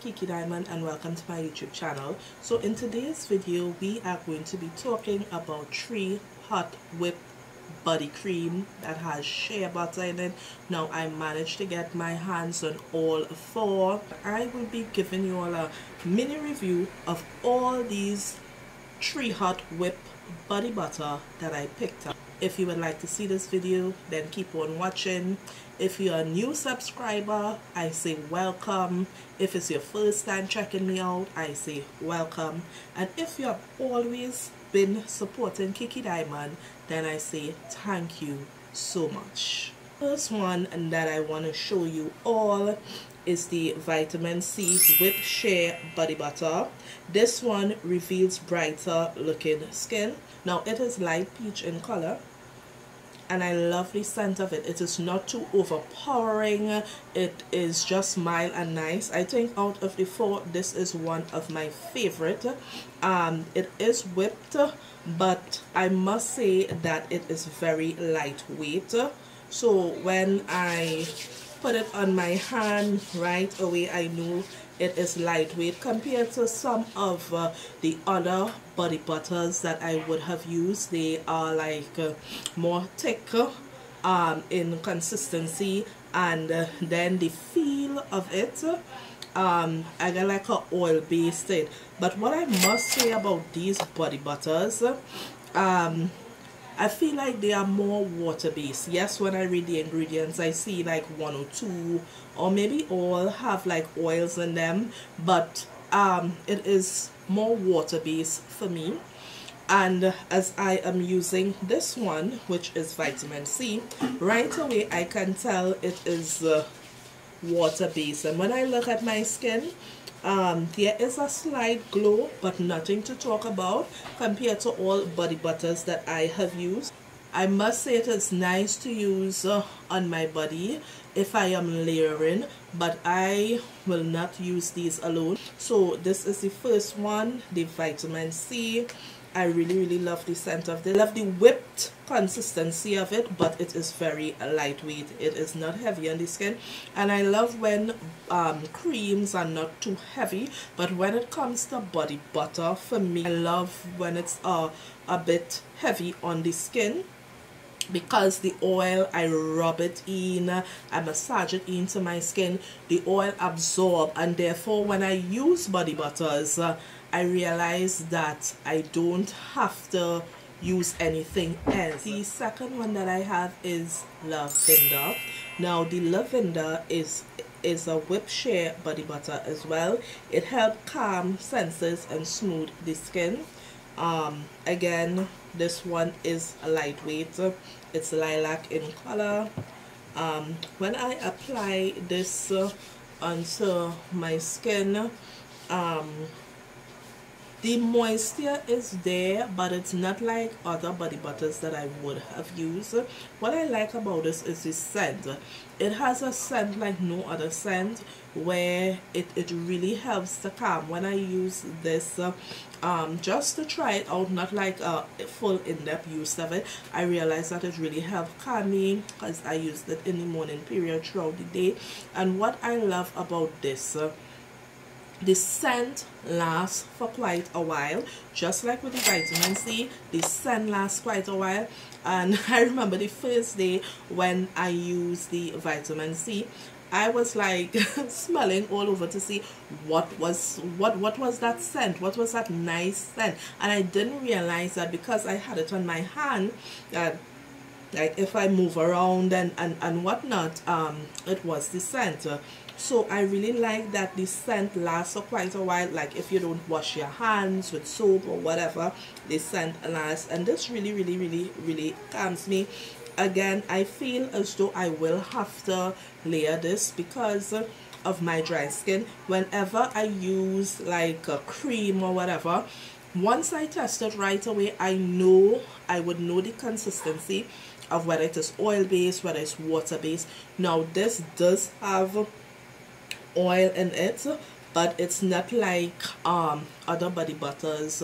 Kiki Diamond and welcome to my YouTube channel. So in today's video we are going to be talking about Tree Hut whip body cream that has shea butter in it. Now I managed to get my hands on all four. I will be giving you all a mini review of all these Tree Hut whip body butter that I picked up. If you would like to see this video then keep on watching if you're a new subscriber, I say welcome. If it's your first time checking me out, I say welcome. And if you have always been supporting Kiki Diamond, then I say thank you so much. First one that I want to show you all is the vitamin C whip shea body butter this one reveals brighter looking skin now it is light peach in color and I love the scent of it. It is not too overpowering. It is just mild and nice. I think out of the four, this is one of my favorite. Um, it is whipped, but I must say that it is very lightweight. So when I put it on my hand right away, I know it is lightweight compared to some of uh, the other body butters that I would have used. They are like uh, more thicker um, in consistency and uh, then the feel of it um, I got like a oil based it but what I must say about these body butters um, I feel like they are more water based. Yes, when I read the ingredients, I see like one or two or maybe all have like oils in them, but um, it is more water based for me. And as I am using this one, which is vitamin C, right away I can tell it is uh, water based. And when I look at my skin, um, there is a slight glow but nothing to talk about compared to all body butters that I have used. I must say it is nice to use uh, on my body if I am layering but I will not use these alone. So this is the first one the vitamin C I really really love the scent of. I love the whipped consistency of it but it is very lightweight it is not heavy on the skin and I love when um, creams are not too heavy but when it comes to body butter for me I love when it's uh, a bit heavy on the skin because the oil I rub it in I massage it into my skin the oil absorb and therefore when I use body butters uh, I realize that I don't have to use anything else. The second one that I have is lavender. Now the lavender is is a whip shea body butter as well. It helps calm senses and smooth the skin. Um, again, this one is lightweight. It's lilac in color. Um, when I apply this uh, onto my skin, um, the moisture is there but it's not like other body butters that I would have used. What I like about this is the scent. It has a scent like no other scent where it, it really helps to calm. When I use this uh, um, just to try it out not like a full in-depth use of it I realized that it really helped calm me because I used it in the morning period throughout the day. And what I love about this uh, the scent lasts for quite a while just like with the vitamin C the scent lasts quite a while. And I remember the first day when I used the vitamin C I was like smelling all over to see what was what what was that scent what was that nice scent. And I didn't realize that because I had it on my hand that like if I move around and and, and whatnot um it was the scent so I really like that the scent lasts for quite a while like if you don't wash your hands with soap or whatever the scent lasts. And this really really really really calms me. Again I feel as though I will have to layer this because of my dry skin. Whenever I use like a cream or whatever once I test it right away I know I would know the consistency of whether it is oil based whether it's water based now this does have oil in it but it's not like um, other body butters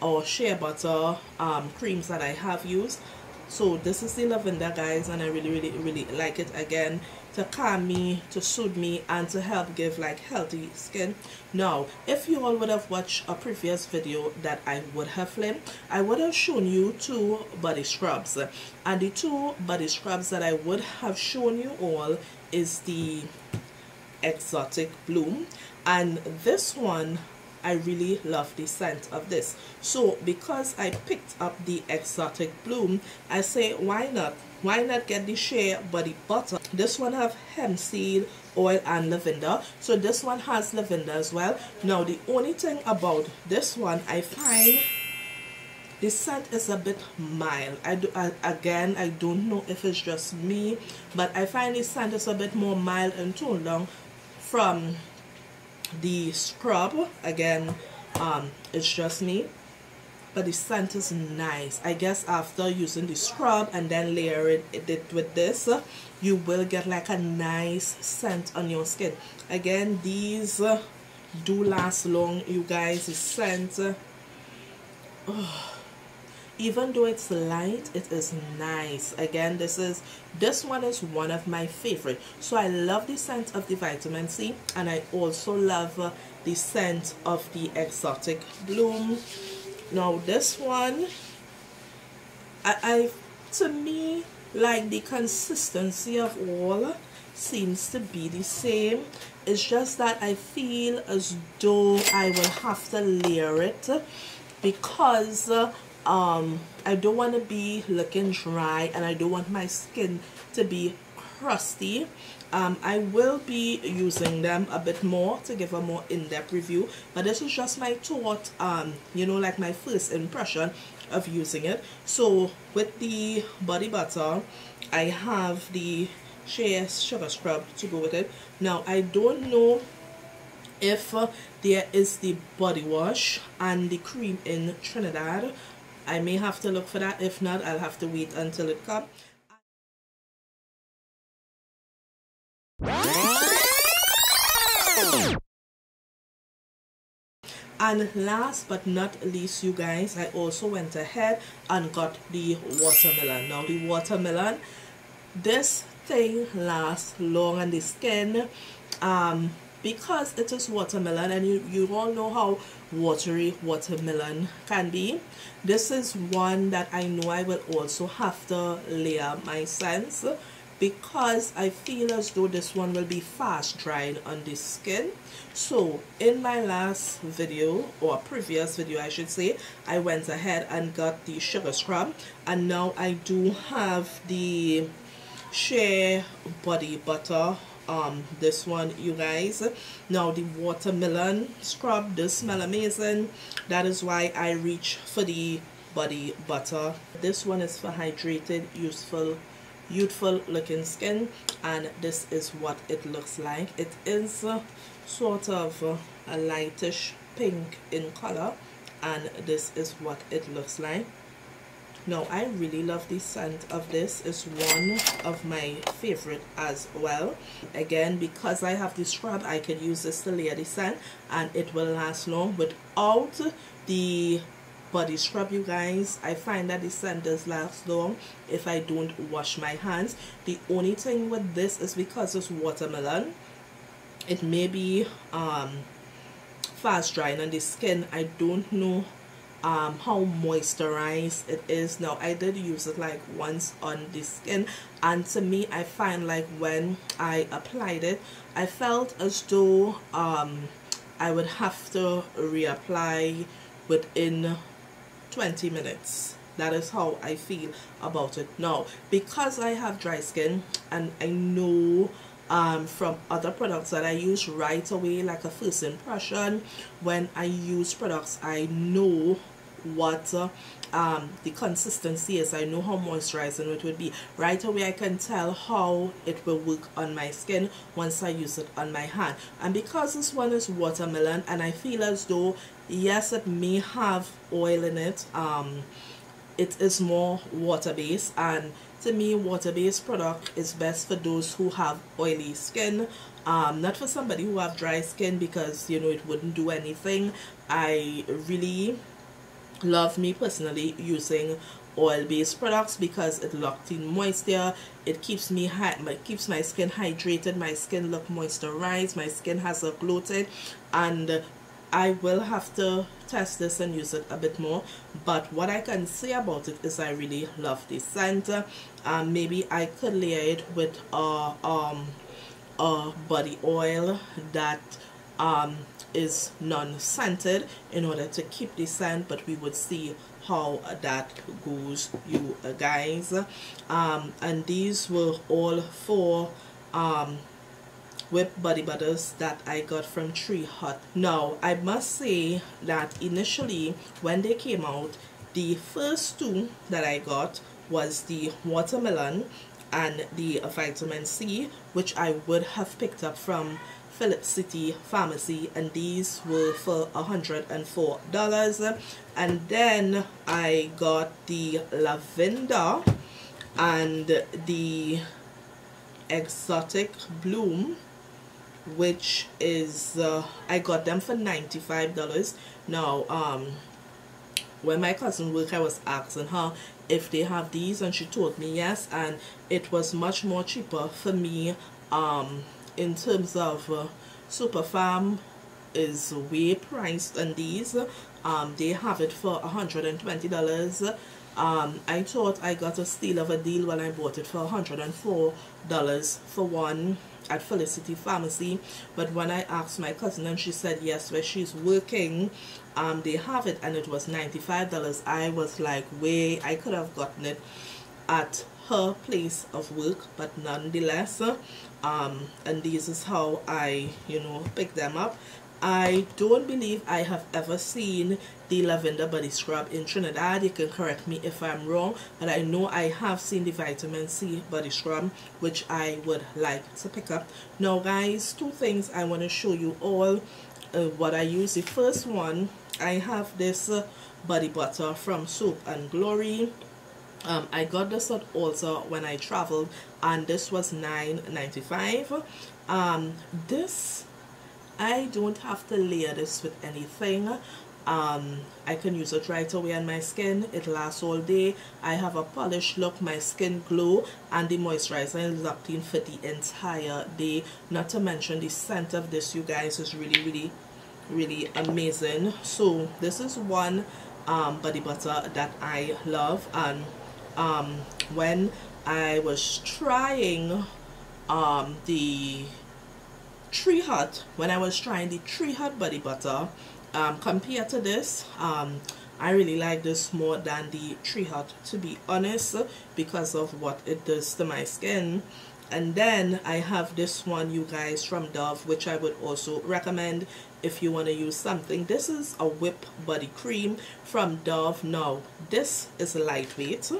or shea butter um, creams that I have used. So this is the lavender guys and I really really really like it again to calm me to soothe me and to help give like healthy skin. Now if you all would have watched a previous video that I would have filmed I would have shown you two body scrubs. And the two body scrubs that I would have shown you all is the exotic bloom. And this one I really love the scent of this. So because I picked up the exotic bloom I say why not? Why not get the shea body butter? This one have hemp seed oil and lavender. So this one has lavender as well. Now the only thing about this one I find the scent is a bit mild. I do I, again I don't know if it's just me but I find the scent is a bit more mild and too down from the scrub. Again um it's just me. But the scent is nice. I guess after using the scrub and then layering it with this you will get like a nice scent on your skin. Again these do last long you guys. The scent oh, even though it's light it is nice. Again this is this one is one of my favorite. So I love the scent of the vitamin C and I also love uh, the scent of the exotic bloom. Now this one I, I to me like the consistency of all seems to be the same. It's just that I feel as though I will have to layer it because uh, um I don't want to be looking dry and I don't want my skin to be crusty. Um, I will be using them a bit more to give a more in-depth review but this is just my thought um, you know like my first impression of using it. So with the body butter I have the Shea Sugar Scrub to go with it. Now I don't know if uh, there is the body wash and the cream in Trinidad I may have to look for that. If not I'll have to wait until it comes and last but not least you guys I also went ahead and got the watermelon. Now the watermelon this thing lasts long on the skin um because it is watermelon and you, you all know how watery watermelon can be. This is one that I know I will also have to layer my scents because I feel as though this one will be fast drying on the skin. So in my last video or previous video I should say I went ahead and got the sugar scrub and now I do have the shea body butter um this one you guys. Now the watermelon scrub does smell amazing. That is why I reach for the body butter. This one is for hydrated useful youthful looking skin and this is what it looks like. It is uh, sort of uh, a lightish pink in color and this is what it looks like now I really love the scent of this. It's one of my favorite as well. Again because I have the scrub I can use this to layer the scent and it will last long. Without the body scrub you guys I find that the scent does last long if I don't wash my hands. The only thing with this is because it's watermelon it may be um, fast drying on the skin. I don't know um, how moisturized it is. Now I did use it like once on the skin and to me I find like when I applied it I felt as though um, I would have to reapply within 20 minutes. That is how I feel about it. Now because I have dry skin and I know um, from other products that I use right away like a first impression. When I use products I know what uh, um, the consistency is. I know how moisturizing it would be. Right away I can tell how it will work on my skin once I use it on my hand. And because this one is watermelon and I feel as though yes it may have oil in it um, it is more water based and to me water-based product is best for those who have oily skin. Um, not for somebody who have dry skin because you know it wouldn't do anything. I really love me personally using oil-based products because it locked in moisture. It keeps me it keeps my skin hydrated. My skin look moisturized. My skin has a gloated and I will have to test this and use it a bit more but what I can say about it is I really love the scent. Um, maybe I could layer it with a, um, a body oil that um, is non-scented in order to keep the scent but we would see how that goes you guys. Um, and these were all four um, whip body butters that I got from Tree Hut. Now I must say that initially when they came out the first two that I got was the watermelon and the vitamin C which I would have picked up from Felicity Pharmacy and these were for $104 and then I got the lavender and the exotic bloom which is uh, I got them for $95 now um when my cousin worked I was asking her if they have these and she told me yes and it was much more cheaper for me um in terms of uh, SuperPharm is way priced than these. Um, they have it for $120 um, I thought I got a steal of a deal when I bought it for $104 for one at Felicity Pharmacy but when I asked my cousin and she said yes where she's working um, they have it and it was $95 I was like way I could have gotten it at her place of work but nonetheless um, and this is how I you know pick them up I don't believe I have ever seen the lavender body scrub in Trinidad. You can correct me if I'm wrong but I know I have seen the vitamin C body scrub which I would like to pick up. Now guys two things I want to show you all uh, what I use. The first one I have this uh, body butter from Soap and Glory. Um, I got this at Ulta when I traveled and this was $9.95 um, this I don't have to layer this with anything. Um, I can use it right away on my skin. It lasts all day. I have a polished look. My skin glow and the moisturizer is in for the entire day not to mention the scent of this you guys is really really really amazing. So this is one um, body butter that I love. And um, when I was trying um, the Tree Hut, when I was trying the Tree Hut body butter, um, compared to this, um, I really like this more than the Tree Hut, to be honest, because of what it does to my skin. And then I have this one, you guys, from Dove, which I would also recommend if you want to use something. This is a whip body cream from Dove. Now, this is lightweight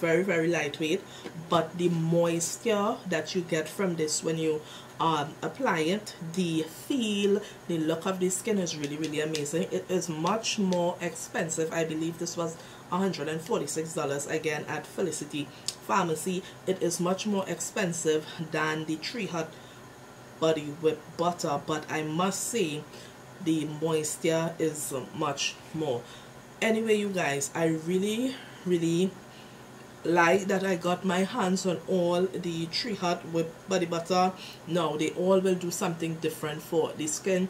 very very lightweight but the moisture that you get from this when you um, apply it the feel the look of the skin is really really amazing. It is much more expensive. I believe this was $146 again at Felicity Pharmacy. It is much more expensive than the Tree Hut body whip butter but I must say the moisture is much more. Anyway you guys I really really like that I got my hands on all the Tree Hut with body butter. Now they all will do something different for the skin.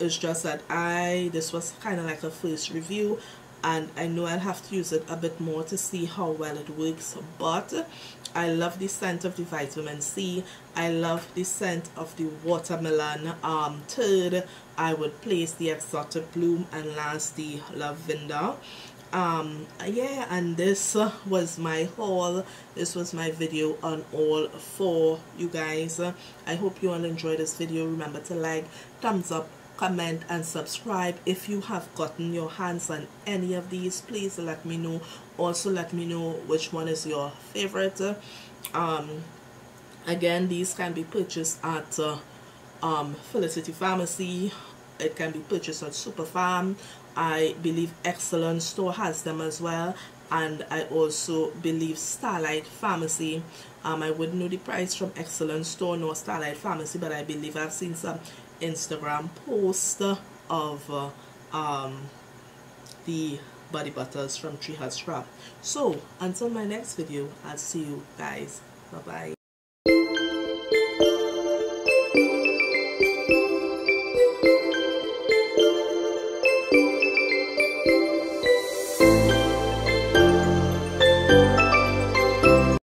It's just that I this was kind of like a first review and I know I'll have to use it a bit more to see how well it works but I love the scent of the vitamin C. I love the scent of the watermelon um, third. I would place the exotic bloom and last the lavender um yeah and this was my haul. This was my video on all four you guys. I hope you all enjoyed this video. Remember to like thumbs up comment and subscribe. If you have gotten your hands on any of these please let me know. Also let me know which one is your favorite. Um again these can be purchased at uh, um felicity pharmacy. It can be purchased at SuperPharm I believe Excellent Store has them as well and I also believe Starlight Pharmacy um, I wouldn't know the price from Excellent Store nor Starlight Pharmacy but I believe I've seen some Instagram post of uh, um, the body butters from Tree Hut Scrub. So until my next video, I'll see you guys. Bye bye.